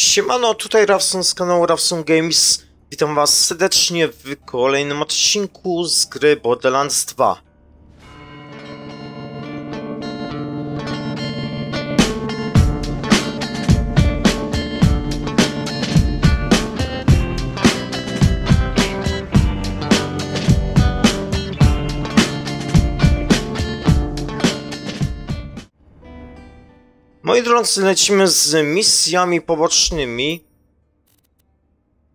Siemano, tutaj Rawson z kanału Rawson Games. Witam was serdecznie w kolejnym odcinku z gry Borderlands 2. Moi drodzy, lecimy z misjami pobocznymi.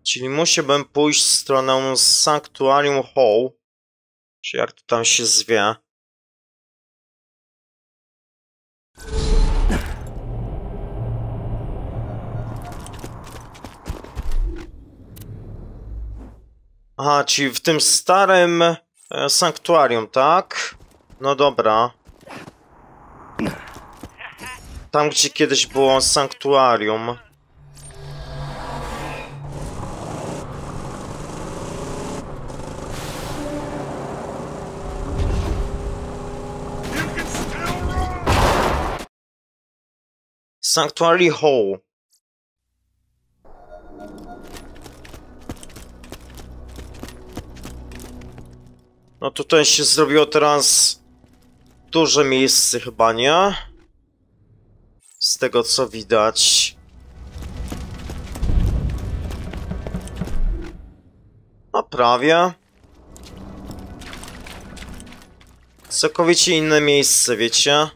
Czyli musiałbym pójść w stronę Sanctuarium Hall. Czy jak to tam się zwie. Aha, czyli w tym starym e, sanktuarium, tak? No dobra. Tam, gdzie kiedyś było sanktuarium. Sanctuary Hall. No tutaj się zrobiło teraz duże miejsce chyba, nie? Z tego co widać. No prawie. Całkowicie inne miejsce, wiecie?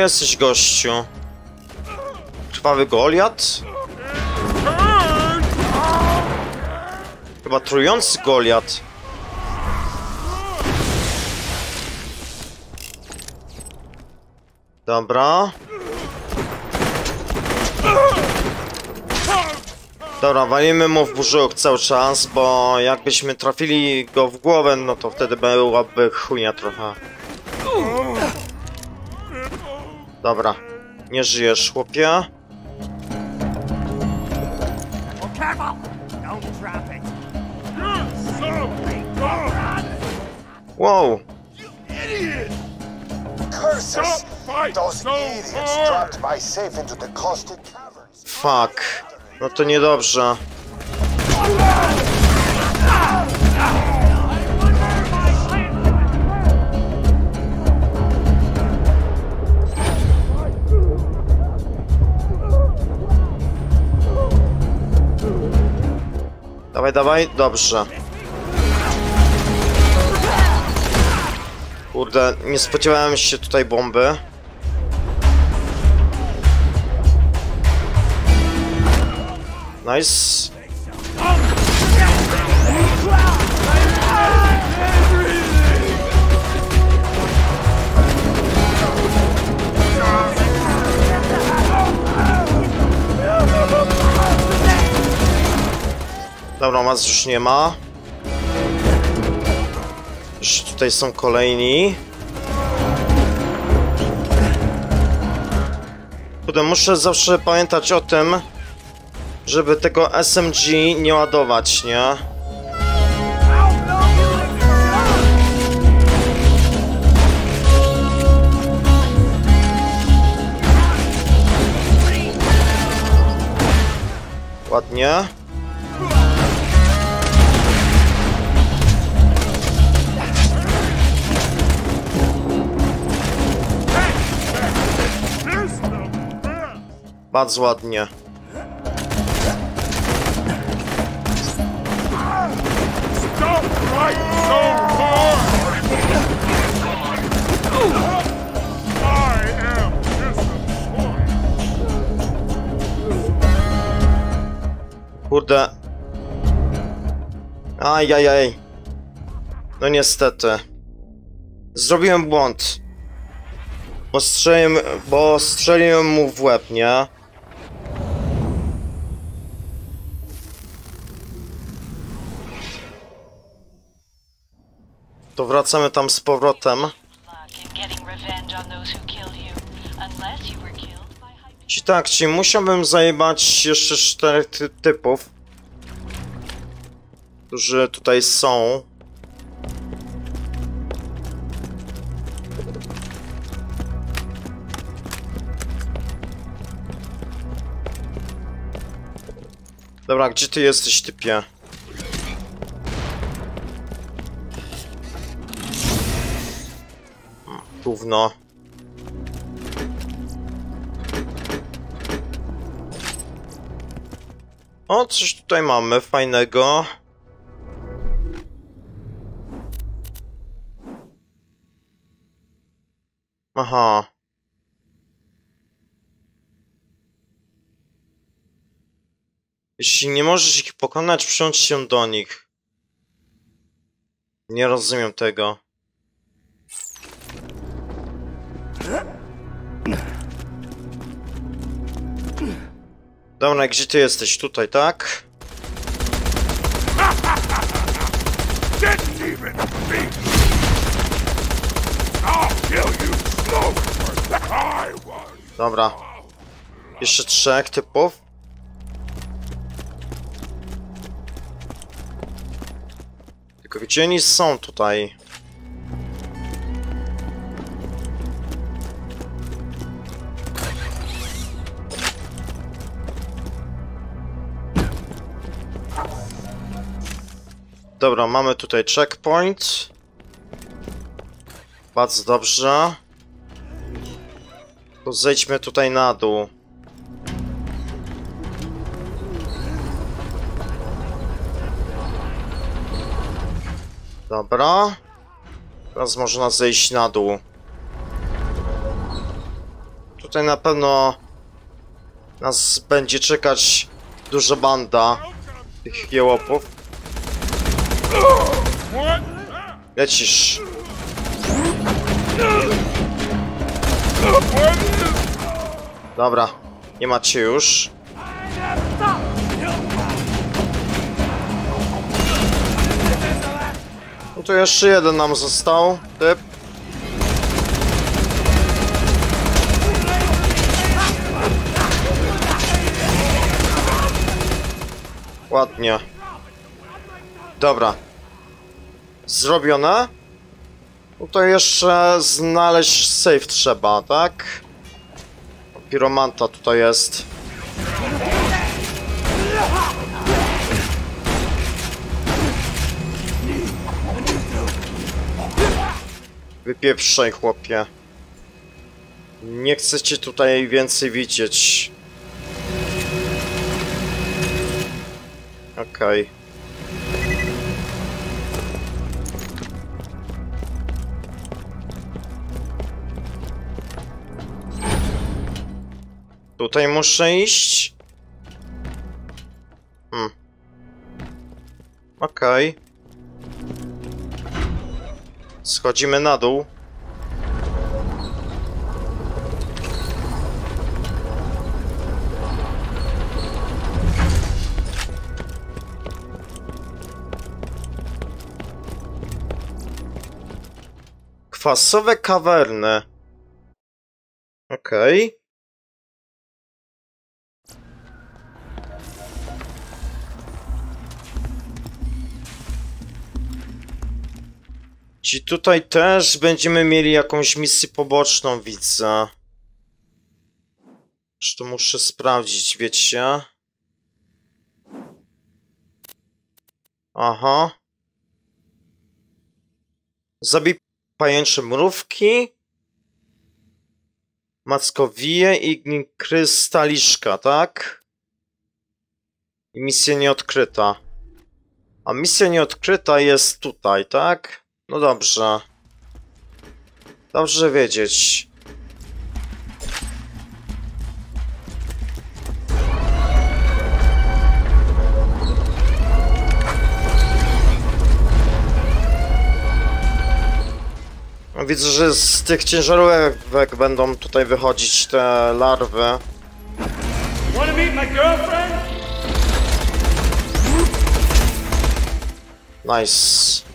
Jesteś, gościu. Krwawy Goliat? Chyba trujący Goliat. Dobra. Dobra, walimy mu w burzyłek cały czas, bo jakbyśmy trafili go w głowę, no to wtedy byłaby chujnia trochę. Dobra, nie żyjesz, chłopie. Wow, Curses! Stop fight Those so idiots hard! dropped my safe into the caustic caverns. fuck. No to niedobrze. Dawaj, dawaj, dobrze. Kurde, nie spodziewałem się tutaj bomby. Nice. Dobra, was już nie ma. Już tutaj są kolejni. Kurde, muszę zawsze pamiętać o tym, żeby tego SMG nie ładować, nie? Ładnie. Bardzo ładnie. Kurde. Ajajaj. No niestety. Zrobiłem błąd. Bo strzeliłem, bo strzeliłem mu w łeb, nie? To wracamy tam z powrotem. Ci tak, ci musiałbym zajebać jeszcze czterech ty typów. Którzy tutaj są. Dobra, gdzie ty jesteś, typie? Gówno. O, coś tutaj mamy fajnego. Aha. Jeśli nie możesz ich pokonać, przyłącz się do nich. Nie rozumiem tego. Dobra, gdzie ty jesteś? Tutaj, tak? Dobra. Jeszcze trzech typów. Tylko gdzie oni są tutaj? Dobra, mamy tutaj checkpoint. Bardzo dobrze. To zejdźmy tutaj na dół. Dobra. Teraz można zejść na dół. Tutaj na pewno nas będzie czekać duża banda tych jełopów. Lecisz. Dobra, nie macie już. No to jeszcze jeden nam został. Typ. Ładnie. Dobra. Zrobione. No to jeszcze znaleźć safe trzeba, tak? Piromanta tutaj jest. Wypieprzaj, chłopie. Nie chcę cię tutaj więcej widzieć. Okej. Tutaj muszę iść? Hmm. Okej. Schodzimy na dół. Kwasowe kawerny. Okej. Ci tutaj też będziemy mieli jakąś misję poboczną, widzę. Zresztą muszę sprawdzić, wiecie? Aha. Zabij pajęcze mrówki. Mackowiję i krystaliszka, tak? I misja nieodkryta. A misja nieodkryta jest tutaj, tak? No dobrze. Dobrze wiedzieć. No, Widzę, że z tych ciężarówek będą tutaj wychodzić te larwy. Nice.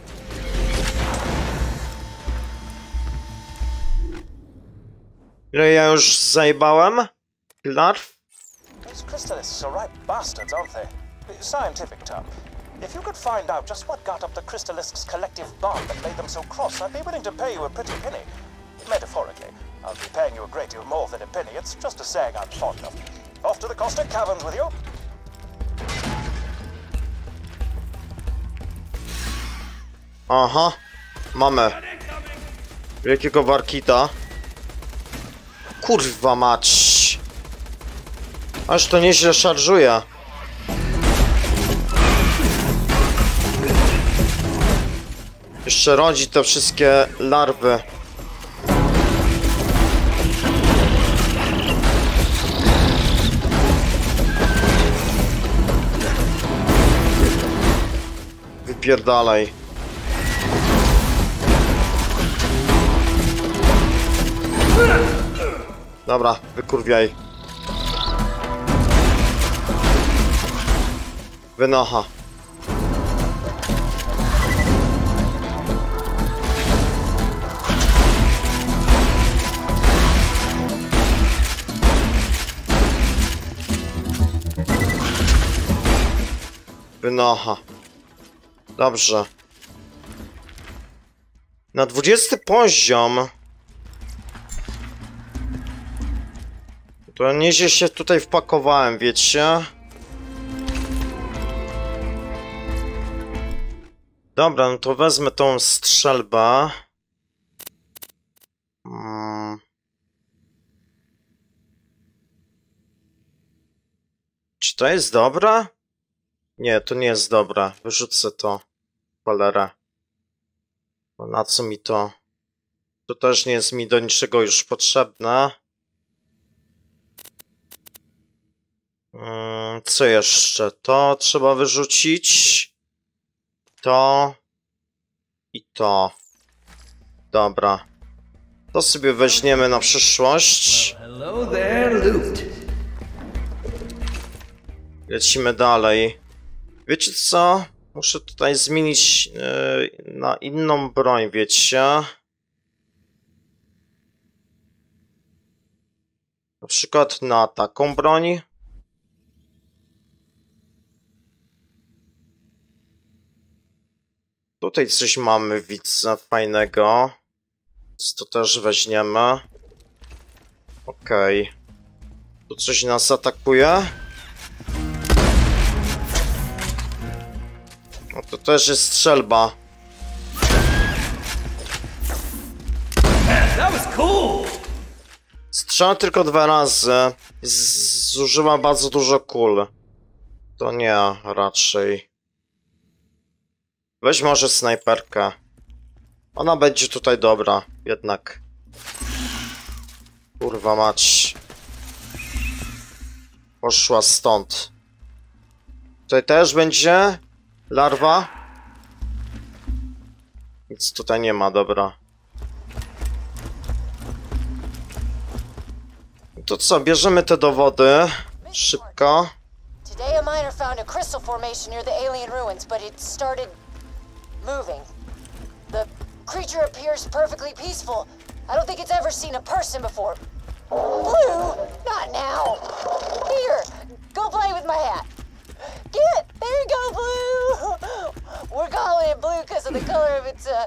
Ile ja już zajebałem? Larw? These crystalists are right bastards, aren't they? Scientific term. If you could find out just what got up the crystalists' collective bond that made them so cross, I'd be willing to pay you a pretty penny. Metaphorically. I'll be paying you a great deal more than a penny. It's just a saying I'm fond of. Off to the caverns with you. Aha. Mamy. Wielkiego warkita. Kurwa mać. Aż to nieźle szarżuje. Jeszcze rodzi te wszystkie larwy. Wypierdalaj. Dobra, wykurwiaj. Wynocha. Wynocha. Dobrze. Na 20 poziom To nieźle się tutaj wpakowałem, wiecie? Dobra, no to wezmę tą strzelbę. Hmm. Czy to jest dobra? Nie, to nie jest dobra. Wyrzucę to. Cholera. Na co mi to? To też nie jest mi do niczego już potrzebne. Co jeszcze? To trzeba wyrzucić. To. I to. Dobra. To sobie weźmiemy na przyszłość. Lecimy dalej. Wiecie co? Muszę tutaj zmienić yy, na inną broń, wiecie? Na przykład na taką broń. Tutaj coś mamy, widzę, fajnego. Więc to też weźmiemy. Okej. Tu coś nas atakuje. No to też jest strzelba. Strzela tylko dwa razy. Zużywa bardzo dużo kul. To nie, raczej. Weź może snajperkę. Ona będzie tutaj dobra, jednak. Kurwa mać. Poszła stąd. Tutaj też będzie larwa. Nic tutaj nie ma, dobra. To co, bierzemy te dowody. Szybko. Today a miner found a crystal formation near the alien ruins, but it started moving. The creature appears perfectly peaceful. I don't think it's ever seen a person before. Blue, not now. Here, go play with my hat. Get, there you go, Blue. We're calling it blue because of the color of its, uh,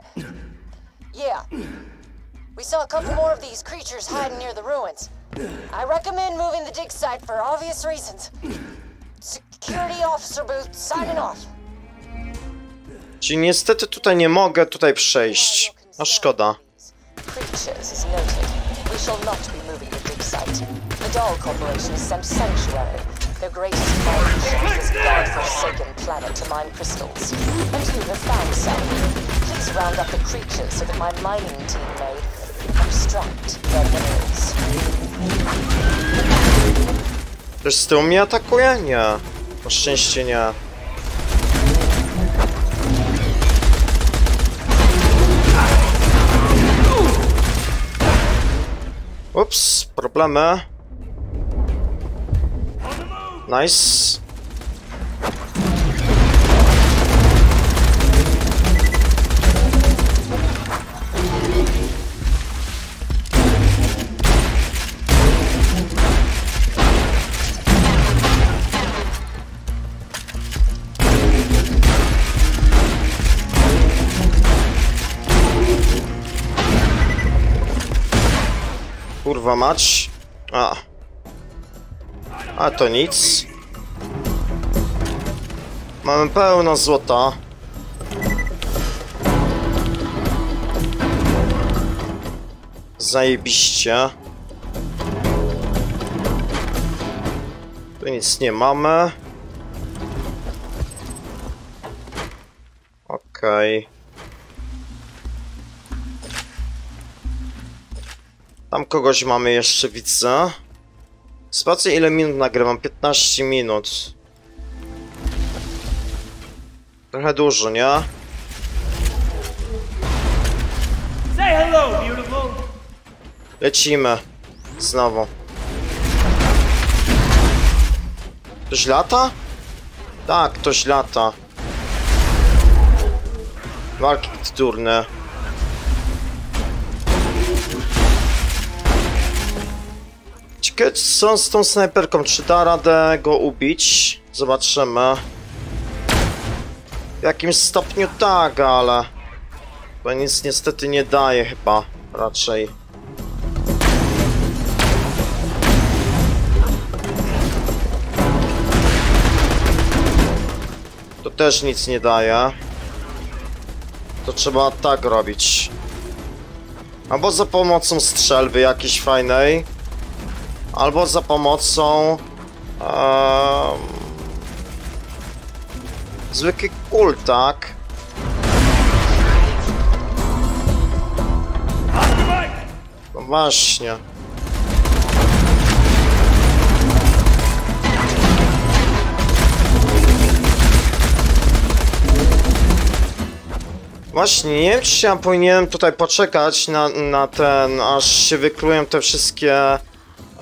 yeah. We saw a couple more of these creatures hiding near the ruins. I recommend moving the dig site for obvious reasons. Security Officer Booth signing off. Czyli niestety tutaj nie mogę tutaj przejść. A szkoda. Their greatest ship, to this god-forsaken planet to mine crystals. And you have found some. Please round up the creatures so that my mining team may abstract their minerals. Ktoś z tyłu mnie atakuje? Nie. Na szczęście nie. Ups, problemy. Nice. A. A to nic. Mamy pełno złota. Zajebiście. Tu nic nie mamy. Okej. Tam kogoś mamy jeszcze, widzę. Sprawdźcie ile minut nagrywam. 15 minut. Trochę dużo, nie? Lecimy. Znowu. Ktoś lata? Tak, ktoś lata. Walki turne. Ciekawe co z tą snajperką, czy da radę go ubić? Zobaczymy. W jakimś stopniu tak, ale... To nic niestety nie daje chyba, raczej. To też nic nie daje. To trzeba tak robić. Albo za pomocą strzelby jakiejś fajnej. Albo za pomocą... Um, zwykły kul, tak? No właśnie. Właśnie, nie wiem czy ja powinienem tutaj poczekać na, na ten, aż się wyklują te wszystkie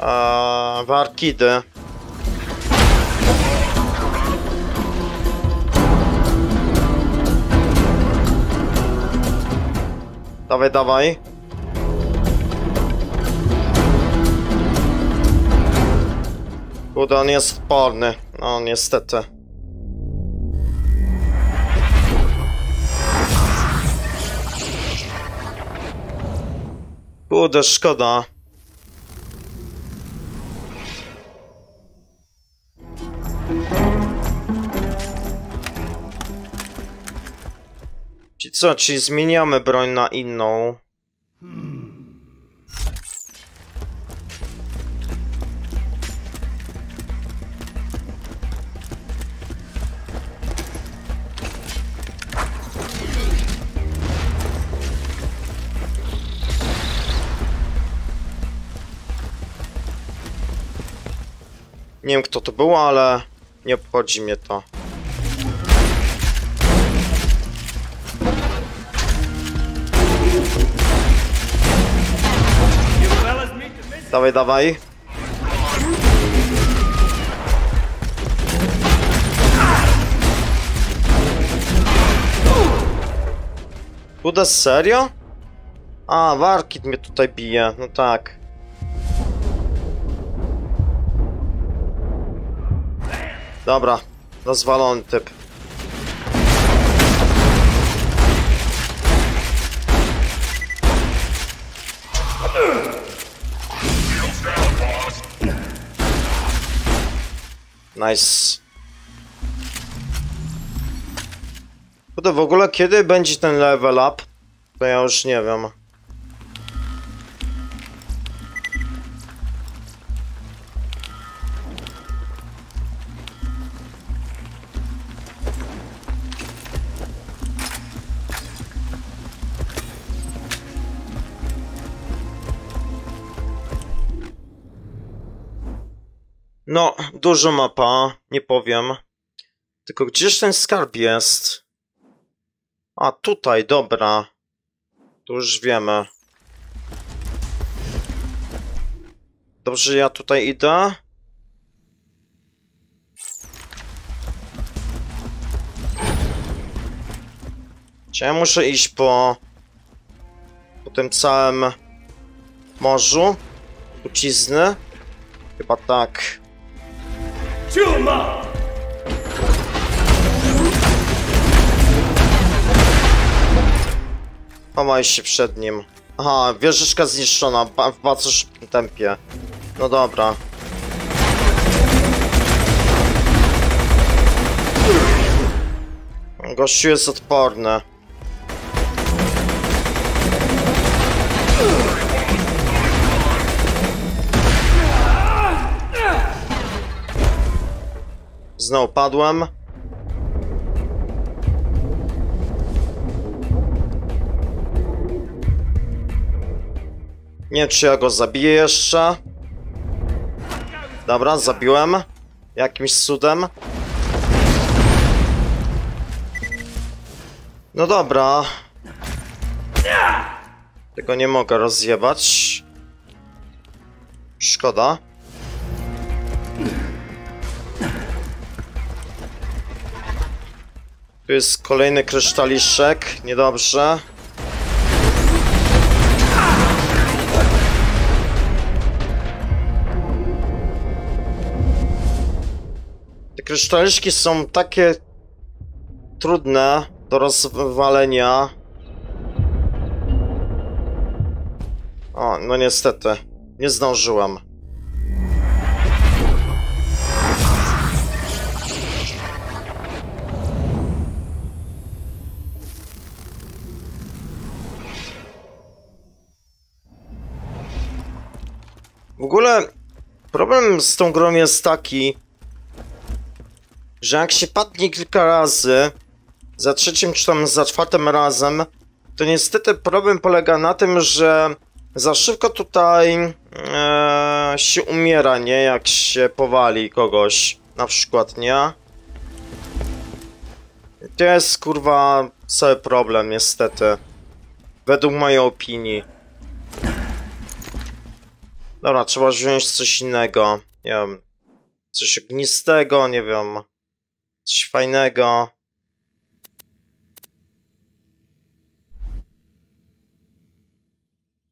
e, warkidy. Dawaj, dawaj. Kurde, on jest odporny. No, niestety. Kurde, szkoda. Co, czyli zmieniamy broń na inną. Nie wiem kto to był, ale nie obchodzi mnie to. Dawaj, dawaj. Kuda, serio? A, Warkit mnie tutaj bije, no tak. Dobra, rozwalony typ. Nice. Kurde, w ogóle kiedy będzie ten level up? To ja już nie wiem. No, dużo mapa, nie powiem. Tylko gdzież ten skarb jest? A, tutaj, dobra. To już wiemy. Dobrze, ja tutaj idę? Czy ja muszę iść po... po tym całym morzu? Ucizny? Chyba tak. Up. Chowaj się przed nim. Aha, wieżyczka zniszczona w bardzo szybkim tempie. No dobra. Gościu jest odporny. Znowu. Nie czy ja go zabiję jeszcze. Dobra, zabiłem. Jakimś cudem. No dobra. Tego nie mogę rozjebać. Szkoda. Tu jest kolejny krysztaliszek. Niedobrze. Te krysztaliszki są takie trudne do rozwalenia. O, no niestety. Nie zdążyłem. W ogóle problem z tą grą jest taki, że jak się padnie kilka razy, za trzecim czy tam za czwartym razem, to niestety problem polega na tym, że za szybko tutaj e, się umiera, nie? Jak się powali kogoś, na przykład, nie? To jest kurwa cały problem, niestety. Według mojej opinii. Dobra, trzeba wziąć coś innego. Nie wiem. Coś ognistego, nie wiem. Coś fajnego.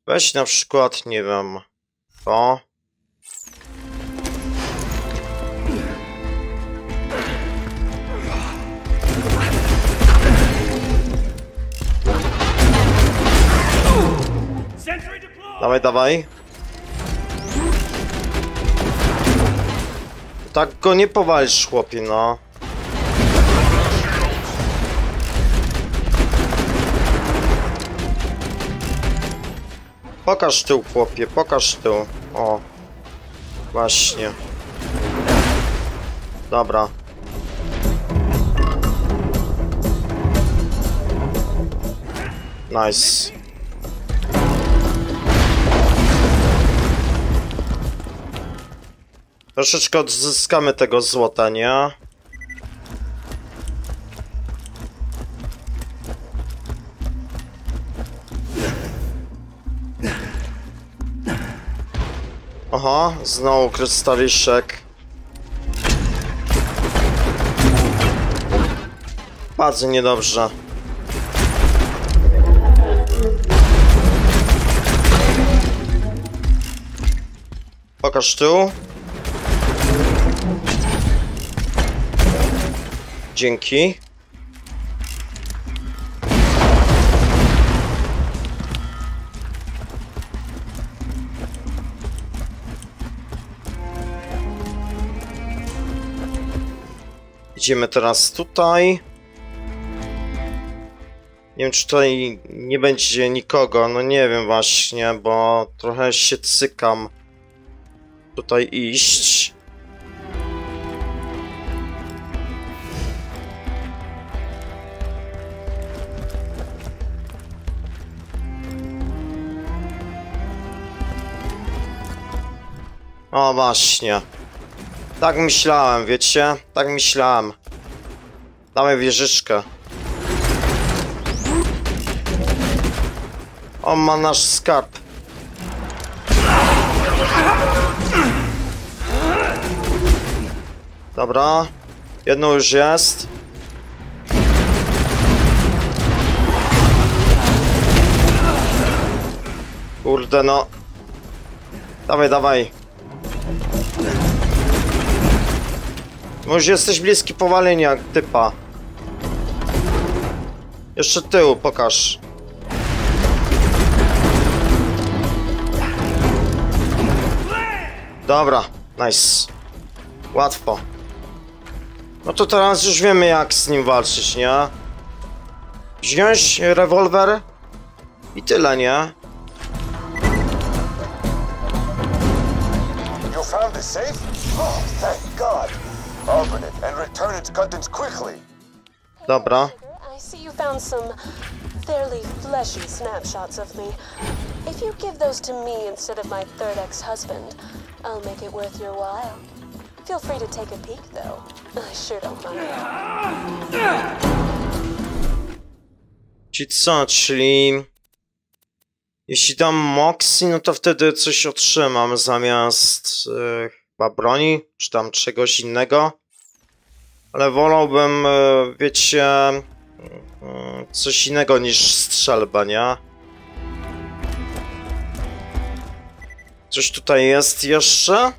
Weź na przykład, nie wiem. To. Dawaj, dawaj. Tak go nie powalisz, chłopie, no. Pokaż tył, chłopie, pokaż tył. O. Właśnie. Dobra. Nice. Troszeczkę odzyskamy tego złota, nie? Aha, znowu krystaliszek. Bardzo niedobrze. Pokaż tył. Dzięki. Idziemy teraz tutaj. Nie wiem, czy tutaj nie będzie nikogo. No nie wiem właśnie, bo trochę się cykam tutaj iść. O właśnie. Tak myślałem, wiecie? Tak myślałem. Damy wieżyczkę. On ma nasz skarb. Dobra. Jedno już jest. Kurde no. Dawaj, dawaj. Może jesteś bliski powalenia, typa. Jeszcze tył, pokaż. Dobra, nice. Łatwo. No to teraz już wiemy jak z nim walczyć, nie? Wziąć rewolwer i tyle, nie? You found the safe? Oh, thank God! Open it and return its contents quickly. Dobra. I see you found some fairly fleshy snapshots of me. If you give those to me instead of my third ex-husband, I'll make it worth your while. Feel free to take a peek, though. I sure don't mind. Czyli co, czyli... Jeśli dam Moxie, no to wtedy coś otrzymam zamiast e, chyba broni, czy tam czegoś innego. Ale wolałbym, e, wiecie, e, coś innego niż strzelba, nie? Coś tutaj jest jeszcze?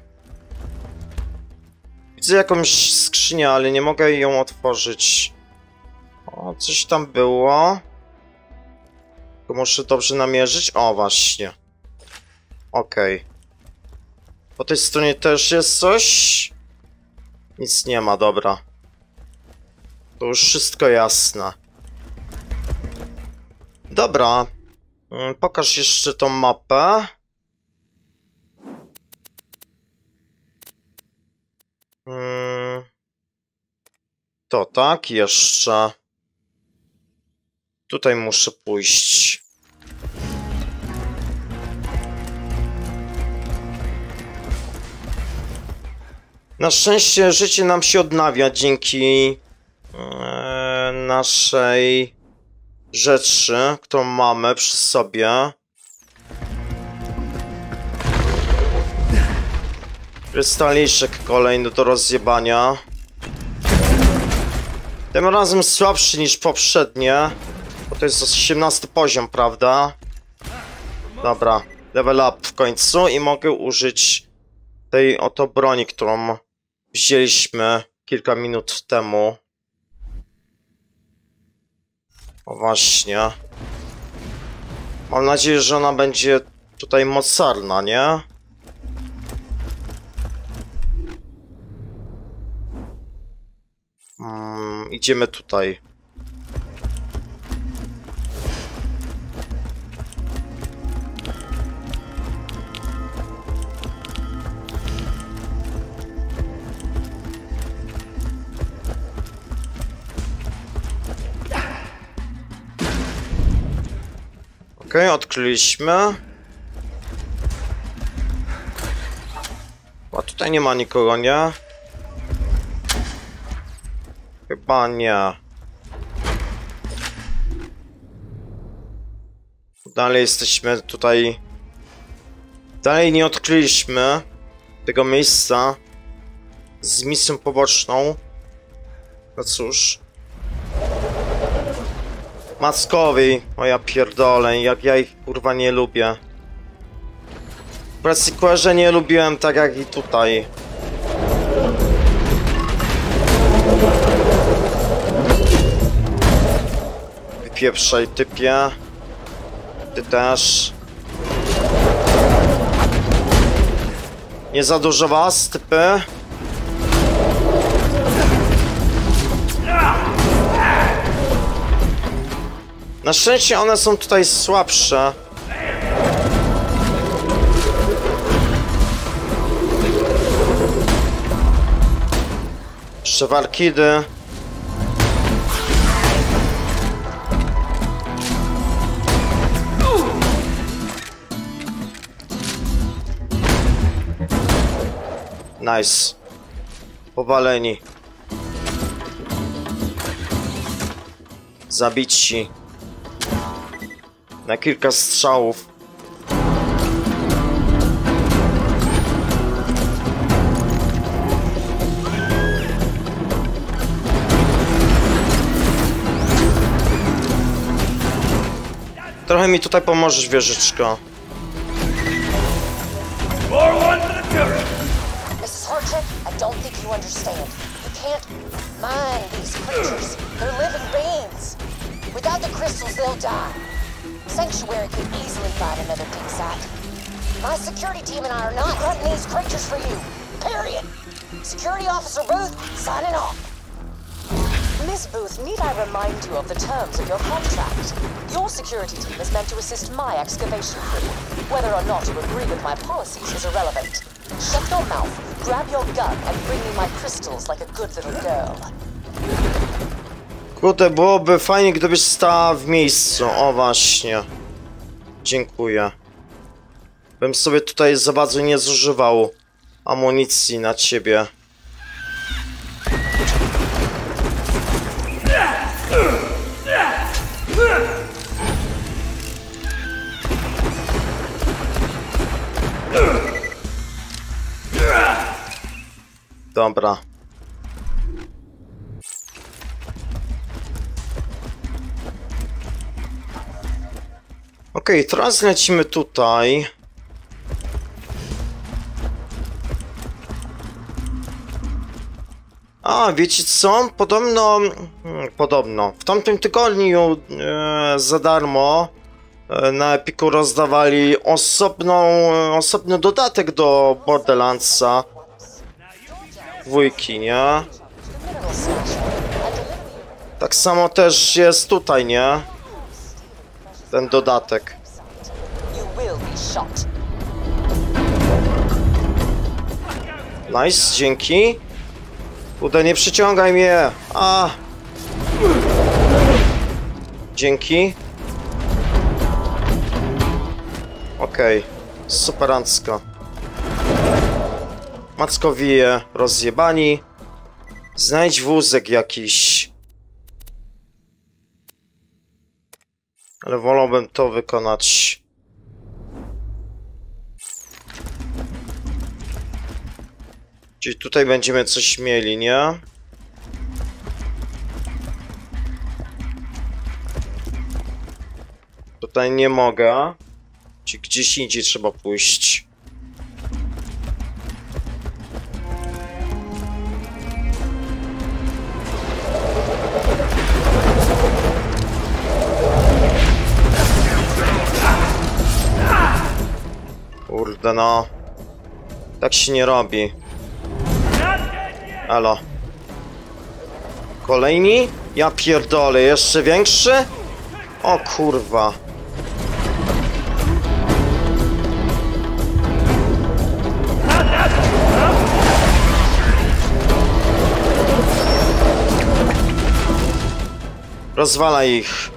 Widzę jakąś skrzynię, ale nie mogę ją otworzyć. O, coś tam było. Tylko muszę dobrze namierzyć. O, właśnie. Okej. Po tej stronie też jest coś. Nic nie ma, dobra. To już wszystko jasne. Dobra. Mm, Pokaż jeszcze tą mapę. Mm. To tak, jeszcze. Tutaj muszę pójść. Na szczęście życie nam się odnawia dzięki e, naszej rzeczy, którą mamy przy sobie. Krystaliszek kolejny do rozjebania. Tym razem słabszy niż poprzednie. Bo to jest 18 poziom, prawda? Dobra, level up w końcu i mogę użyć tej oto broni, którą wzięliśmy kilka minut temu. O właśnie. Mam nadzieję, że ona będzie tutaj mocarna, nie? Mm, idziemy tutaj. Odkryliśmy. A tutaj nie ma nikogo, nie? Chyba nie. Dalej jesteśmy tutaj. Dalej nie odkryliśmy tego miejsca z misją poboczną. No cóż. Mackowi, o ja pierdolę, jak ja ich kurwa nie lubię. W Preciquerze nie lubiłem tak jak i tutaj. Wypieprzaj typie. Ty też. Nie za dużo was, typy. Na szczęście one są tutaj słabsze. Jeszcze walkidy. Nice. Powaleni. Zabici. Na kilka strzałów. Trochę mi tutaj pomożesz, wieżyczko. More one to the turret. Mrs. Hartrick, I don't think you understand. You can't mine these creatures. They're living beings. Without the crystals, they'll die. Sanctuary could easily find another dig site. My security team and I are not hunting these creatures for you. Period. Security Officer Booth, signing off. Miss Booth, need I remind you of the terms of your contract? Your security team is meant to assist my excavation crew. Whether or not you agree with my policies is irrelevant. Shut your mouth, grab your gun, and bring me my crystals like a good little girl. Kurde, byłoby fajnie, gdybyś stała w miejscu. O, właśnie. Dziękuję. Bym sobie tutaj za bardzo nie zużywał amunicji na ciebie. Dobra. Okej, teraz lecimy tutaj. A, wiecie co? Podobno, hmm, podobno, w tamtym tygodniu e, za darmo e, na Epiku rozdawali osobną, e, osobny dodatek do Borderlandsa. Dwójki, nie? Tak samo też jest tutaj, nie? Ten dodatek. Nice, dzięki. Kurde, nie przyciągaj mnie. A. Dzięki. Okej, okay. superancko. Mackowie rozjebani. Znajdź wózek jakiś. Ale wolałbym to wykonać. Czyli tutaj będziemy coś mieli, nie? Tutaj nie mogę. Czyli gdzieś indziej trzeba pójść. Kurde no. Tak się nie robi. Alo. Kolejni? Ja pierdolę, jeszcze większy? O kurwa. Rozwala ich.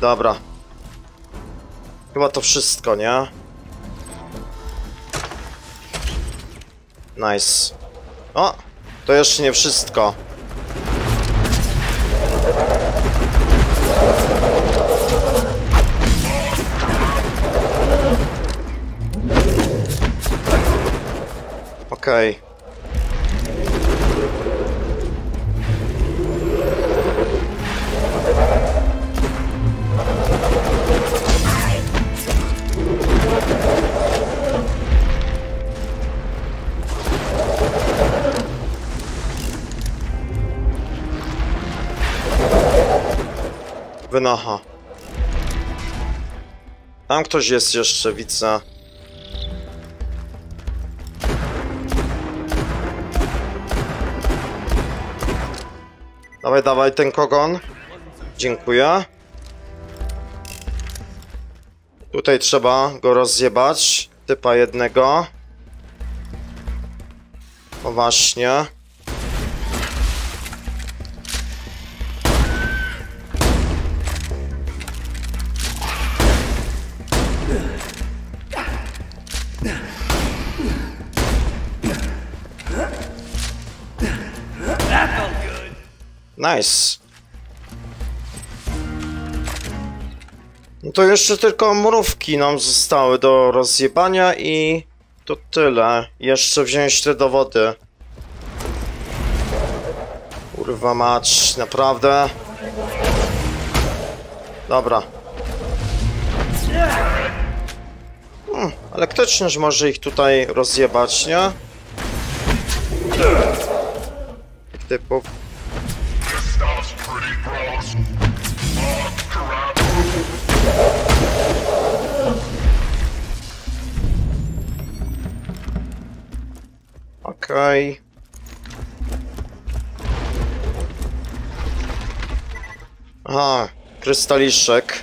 Dobra. Chyba to wszystko, nie? Nice. O! To jeszcze nie wszystko. Okej. Wynocha. Tam ktoś jest jeszcze, widzę. Dawaj, dawaj ten kogon. Dziękuję. Tutaj trzeba go rozjebać. Typa jednego. O właśnie. Nice. No to jeszcze tylko mrówki nam zostały do rozjebania i to tyle. Jeszcze wziąć te dowody. Kurwa mać, naprawdę. Dobra. Hmm, elektryczność może ich tutaj rozjebać, nie? Typów. Okej. Aha, krystaliszek.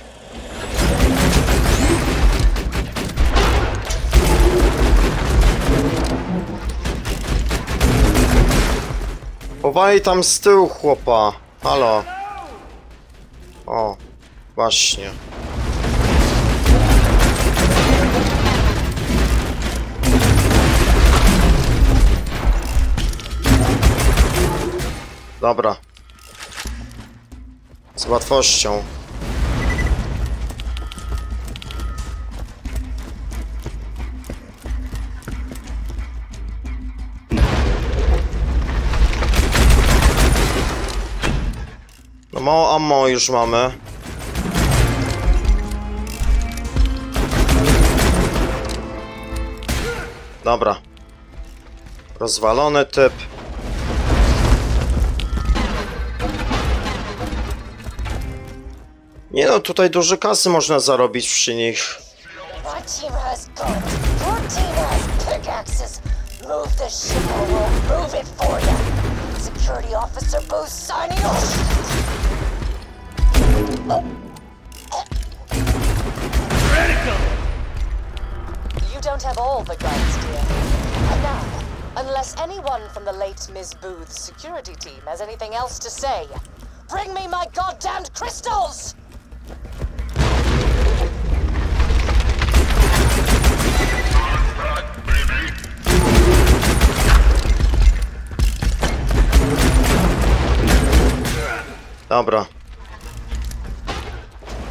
Powali tam z tyłu chłopa. Halo. O, właśnie. Dobra. Z łatwością. No mało ammo już mamy. Dobra. Rozwalony typ. Nie no, tutaj duże kasy można zarobić przy nich. You don't have all the guns, dear. And now, unless anyone from the late Ms. Booth's security team has anything else to say, bring me my goddamned crystals! Dobra.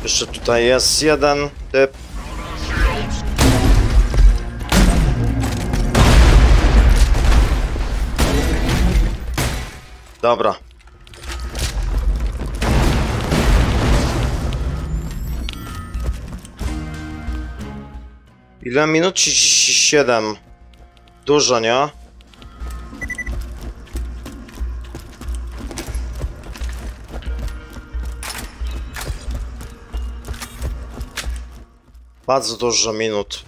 Jeszcze tutaj jest jeden typ. Dobra. Ile minut? 37. Dużo, nie? Bardzo dużo minut.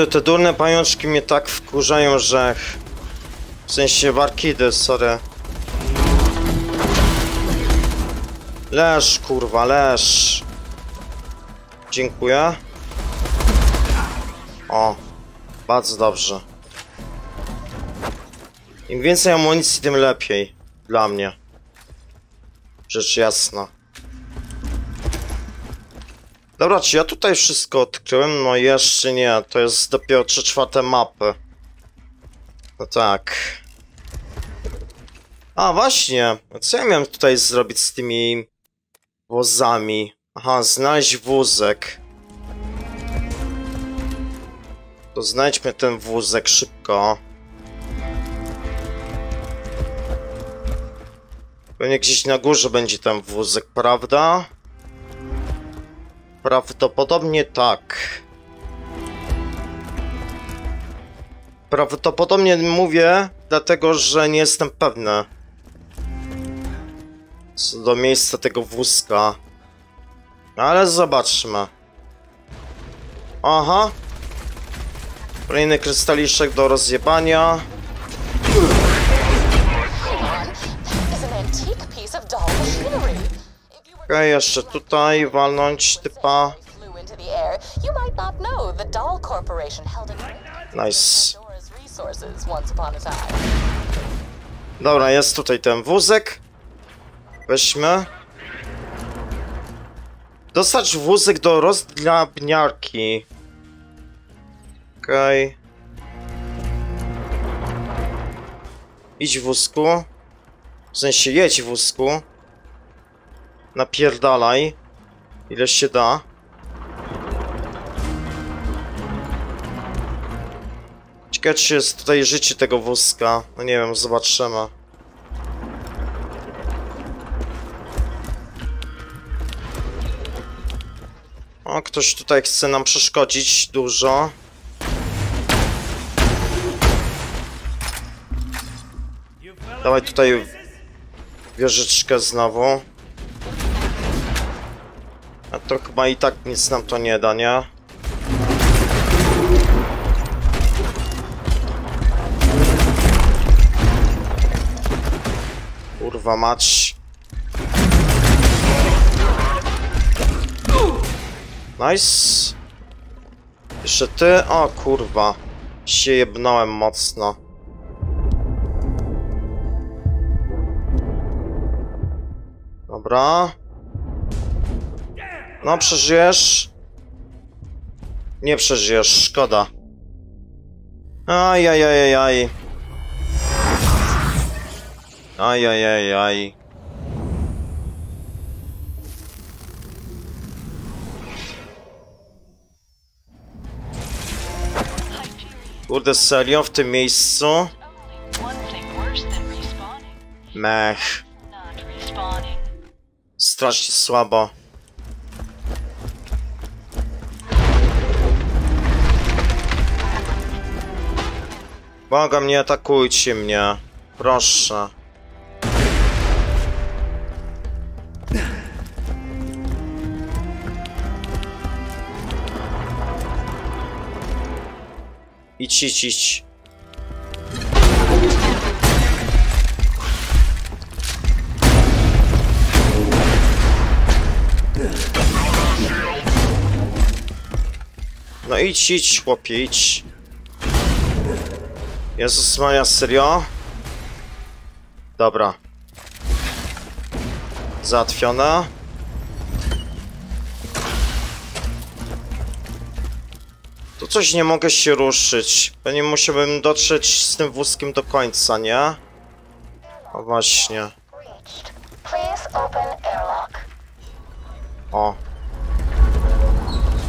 Kurde, te durne pajączki mnie tak wkurzają, że... W sensie warkidy, sorry. Leż, kurwa, leż. Dziękuję. O, bardzo dobrze. Im więcej amunicji, tym lepiej. Dla mnie. Rzecz jasna. Dobra, czy ja tutaj wszystko odkryłem? No jeszcze nie, to jest dopiero 3 czwarte mapy. No tak. A, właśnie. Co ja miałem tutaj zrobić z tymi wozami? Aha, znaleźć wózek. To znajdźmy ten wózek szybko. Pewnie gdzieś na górze będzie ten wózek, prawda? Prawdopodobnie tak. Prawdopodobnie mówię, dlatego że nie jestem pewny. Co do miejsca tego wózka. Ale zobaczmy. Aha. Kolejny krystaliszek do rozjebania. Okej, jeszcze tutaj walnąć typa. Nice. Dobra, jest tutaj ten wózek. Weźmy. Dostać wózek do rozdrabniarki. Okej. Idź wózku. W sensie jedź wózku. Napierdalaj. Ile się da. Ciekawe czy jest tutaj życie tego wózka. No nie wiem, zobaczymy. O, ktoś tutaj chce nam przeszkodzić dużo. Dawaj tutaj wieżyczkę znowu. A to chyba i tak nic nam to nie da, nie? Kurwa mać. Nice. Jeszcze ty? O kurwa. Się jebnąłem mocno. Dobra. No, przeżyjesz. Nie przeżyjesz, szkoda. Ajajajajaj. Ajajajaj. Kurde, serio? W tym miejscu? Mech. Strasznie słabo. Błagam, nie atakujcie mnie. Proszę. Idź, idź. No idź, idź, chłopie, idź. Jezus Maria, serio? Dobra. Załatwione. Tu coś nie mogę się ruszyć. Pewnie musiałbym dotrzeć z tym wózkiem do końca, nie? O właśnie. O.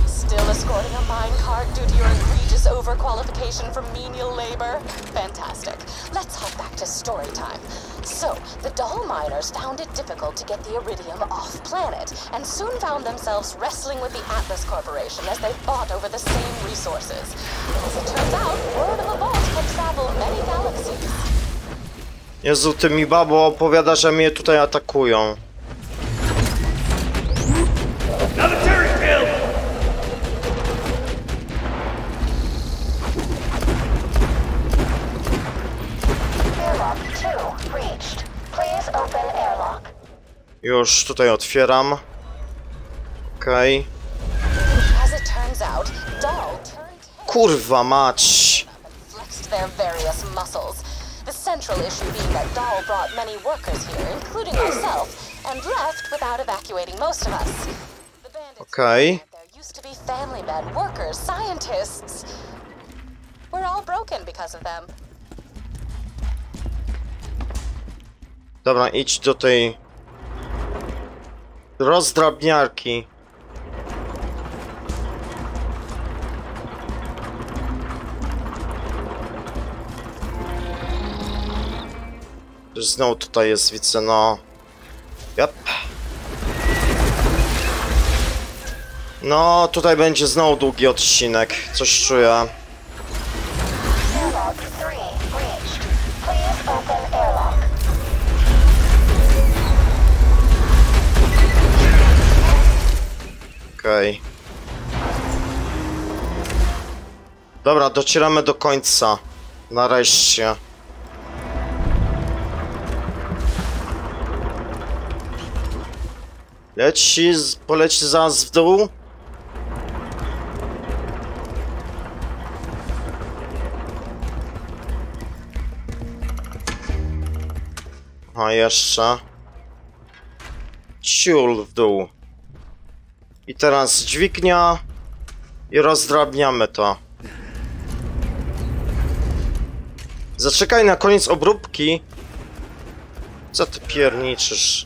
Still escorting a minecart due to your egregious overqualification for menial labor? Fantastic. Let's hop back to story time. So, the Doll miners found it difficult to get the iridium off planet, and soon found themselves wrestling with the Atlas Corporation as they fought over the same resources. As it turns out, word of a vault can travel many galaxies. Jezu, ty mi babo opowiada, że mnie tutaj atakują. Już tutaj otwieram. Okej. Turned Kurwa mać. The including myself, and used to. Dobra, idź do tej rozdrabniarki. Znowu tutaj jest, widzę, no. Yep. No, tutaj będzie znowu długi odcinek. Coś czuję. Okej. Dobra, docieramy do końca. Nareszcie. Leci, poleci zaraz w dół. A jeszcze. ciul w dół. I teraz dźwignia i rozdrabniamy to. Zaczekaj na koniec obróbki. Co ty pierniczysz?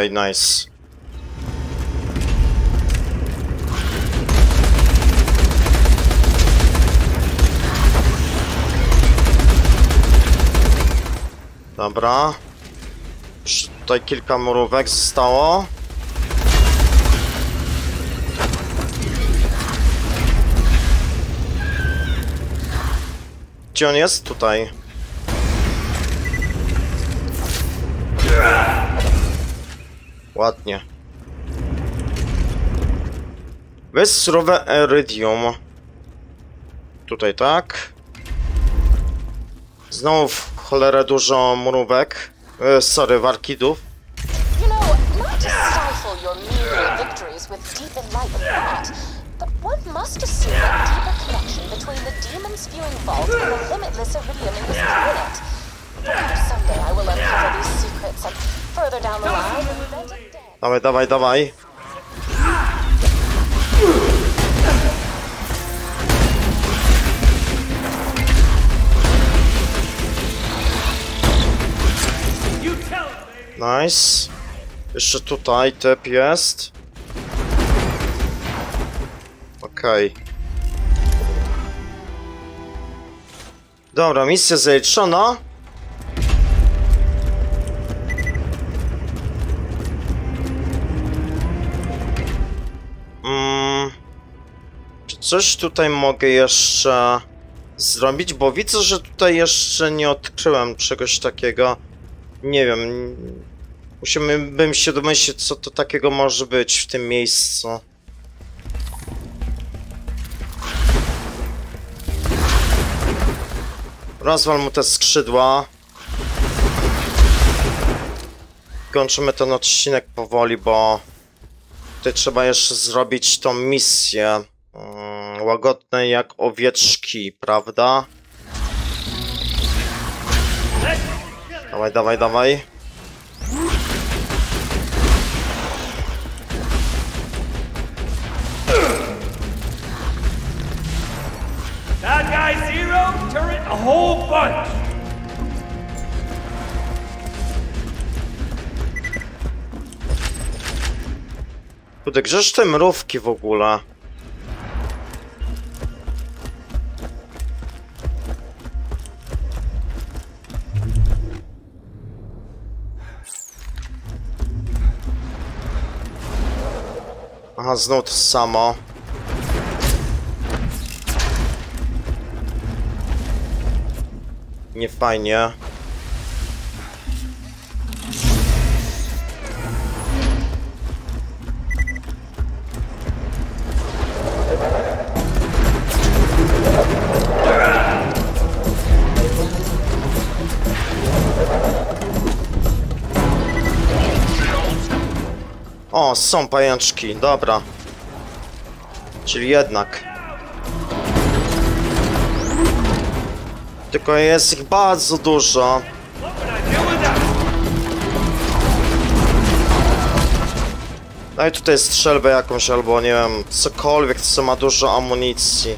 Okej, nice. Dobra. Tutaj kilka murówek zostało. Gdzie on jest? Tutaj. Ładnie. Weź surowe iridium. Tutaj tak. Znowu w cholerę dużo murówek. E, sorry, warkidów. Perhaps someday I will uncover these secrets and further down the line. Dawaj, dawaj, dawaj. Nice. Jeszcze tutaj typ jest. Okej. Dobra, misja zaliczona. Coś tutaj mogę jeszcze zrobić? Bo widzę, że tutaj jeszcze nie odkryłem czegoś takiego. Nie wiem. Musimy bym się domyślić, co to takiego może być w tym miejscu. Rozwal mu te skrzydła. Kończymy ten odcinek powoli, bo tutaj trzeba jeszcze zrobić tą misję. Mm, łagodne jak owieczki, prawda? Dawaj, dawaj, dawaj. Bad guy zero, turret a whole bunch! Kurde, grzesz te mrówki w ogóle? Aha, znowu to samo. Nie fajnie. Są pajączki, dobra. Czyli jednak. Tylko jest ich bardzo dużo. Would I tutaj strzelbę jakąś albo nie wiem, cokolwiek co ma dużo amunicji.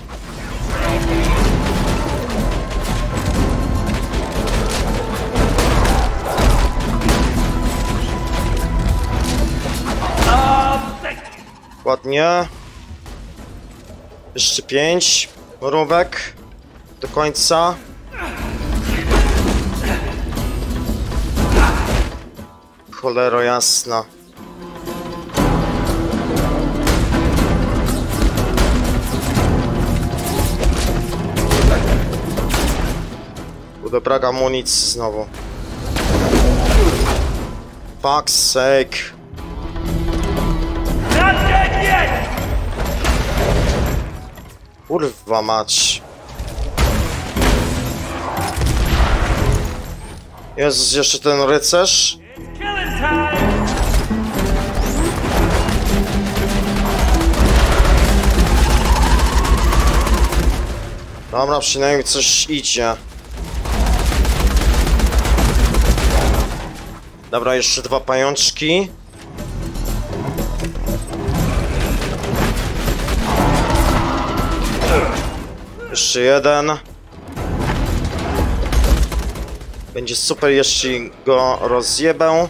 Ładnie. Jeszcze pięć mrówek do końca. Cholero jasna. Kurde, brak amunicji znowu. Fuck's sake. Kurwa mać. Jest jeszcze ten rycerz. Dobra, przynajmniej coś idzie. Dobra, jeszcze dwa pajączki. Jeszcze jeden. Będzie super, jeśli go rozjebę.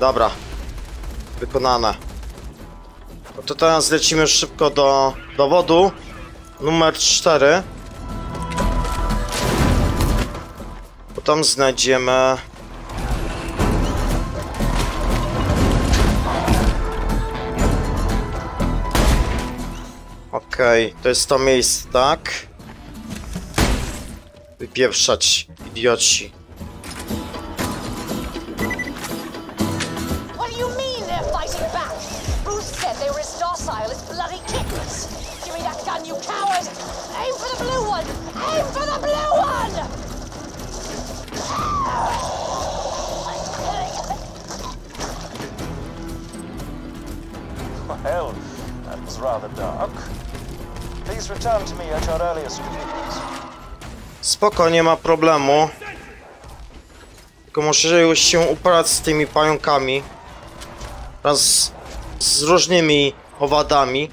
Dobra. Wykonane. No to teraz lecimy szybko do dowodu. Numer 4. Bo tam znajdziemy... Okej, to jest to miejsce, tak? Wypieprzać, idioci. Return me at your earliest convenience. Spoko, nie ma problemu. Tylko muszę się uporać z tymi pająkami. Wraz z różnymi owadami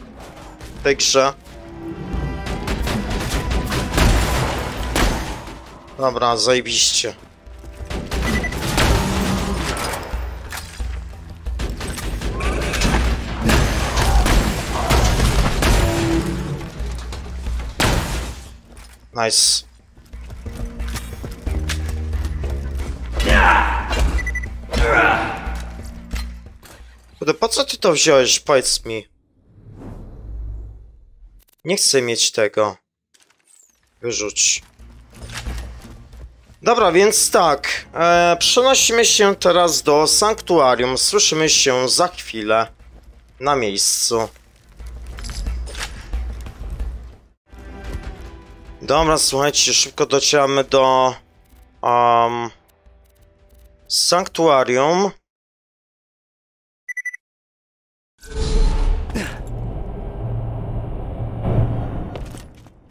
w tej grze. Dobra, zajebiście. Nice. Kurde, po co ty to wziąłeś? Powiedz mi. Nie chcę mieć tego. Wyrzuć. Dobra, więc tak. E, przenosimy się teraz do sanktuarium. Słyszymy się za chwilę na miejscu. Dobra, słuchajcie, szybko docieramy do um, sanktuarium.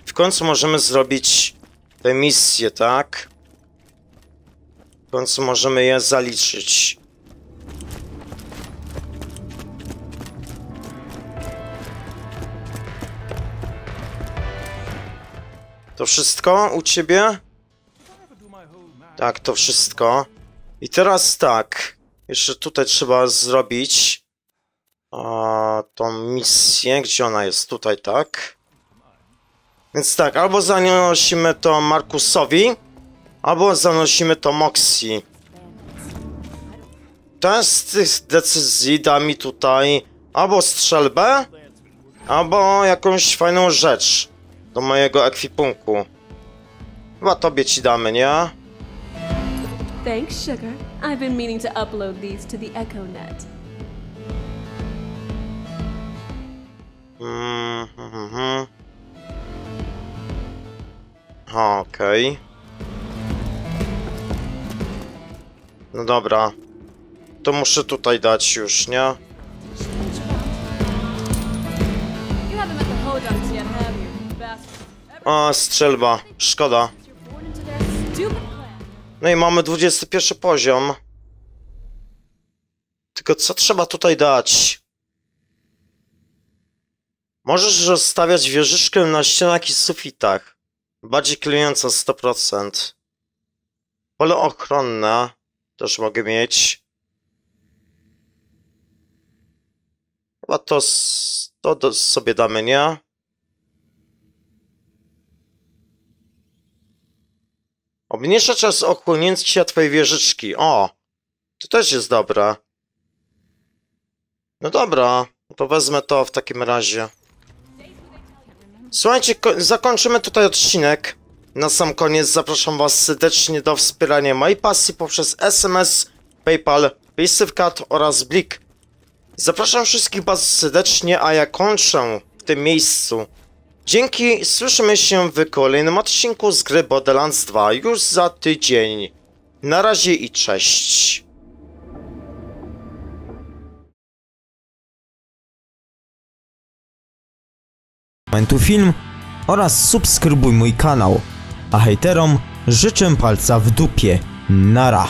W końcu możemy zrobić te misje, tak? W końcu możemy je zaliczyć. To wszystko u ciebie? Tak, to wszystko. I teraz tak. Jeszcze tutaj trzeba zrobić a, tą misję. Gdzie ona jest? Tutaj, tak. Więc tak, albo zanosimy to Markusowi, albo zanosimy to Moxie. Ten z tych decyzji da mi tutaj albo strzelbę, albo jakąś fajną rzecz do mojego ekwipunku. Chyba tobie ci damy, nie? Thanks, Sugar. I've been meaning to upload these to the EchoNet. Mm, mhm, mhm. Okej. No dobra. To muszę tutaj dać już, nie? A, strzelba. Szkoda. No i mamy 21 poziom. Tylko co trzeba tutaj dać? Możesz rozstawiać wieżyczkę na ścianach i sufitach. Bardziej klejąca 100%. Pole ochronne też mogę mieć. Chyba to, to sobie damy, nie? Obniża czas ochłonięcia twojej wieżyczki. O! To też jest dobre. No dobra, to wezmę to w takim razie. Słuchajcie, ko- zakończymy tutaj odcinek. Na sam koniec zapraszam Was serdecznie do wspierania mojej pasji poprzez SMS, PayPal, PaySafeCard oraz Blik. Zapraszam wszystkich bardzo serdecznie, a ja kończę w tym miejscu. Dzięki, słyszymy się w kolejnym odcinku z gry Borderlands 2 już za tydzień. Na razie i cześć. Komentuj film oraz subskrybuj mój kanał. A hejterom życzę palca w dupie. Nara.